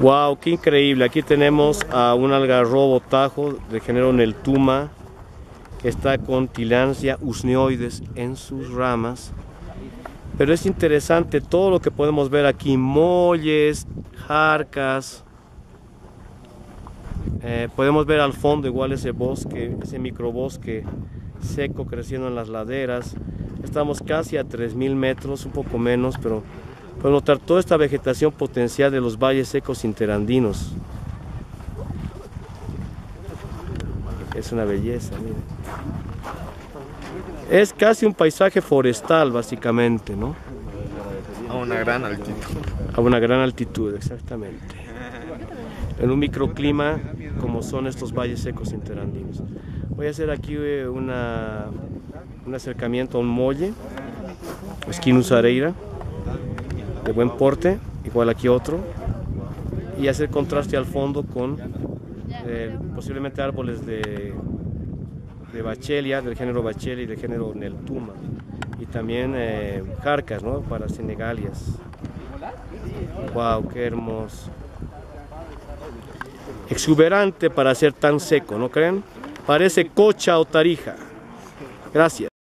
Wow, qué increíble. Aquí tenemos a un algarrobo tajo de género Neltuma que está con Tilancia usneoides en sus ramas. Pero es interesante todo lo que podemos ver aquí, molles, jarcas. Eh, podemos ver al fondo igual ese bosque, ese microbosque seco creciendo en las laderas. Estamos casi a 3.000 metros, un poco menos, pero podemos notar toda esta vegetación potencial de los valles secos interandinos. Es una belleza, miren. Es casi un paisaje forestal, básicamente, ¿no? A una gran altitud. A una gran altitud, exactamente. En un microclima como son estos valles secos interandinos. Voy a hacer aquí eh, una, un acercamiento a un molle, Esquinus areira, de buen porte, igual aquí otro, y hacer contraste al fondo con eh, posiblemente árboles de, de bachelia, del género bachelia y del género neltuma, y también eh, jarcas ¿no? para senegalias. ¡Wow! ¡Qué hermoso! Exuberante para ser tan seco, ¿no creen? Parece cocha o tarija. Gracias.